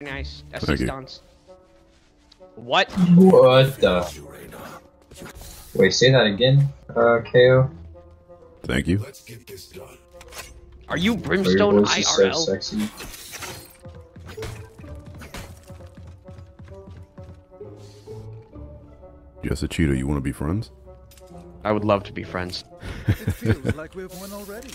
Nice. That's Thank you. What? What the? Wait, say that again, uh, KO. Thank you. Are you Brimstone IRL? so sexy. Just a cheater. You want to be friends? I would love to be friends. It feels like we've won already.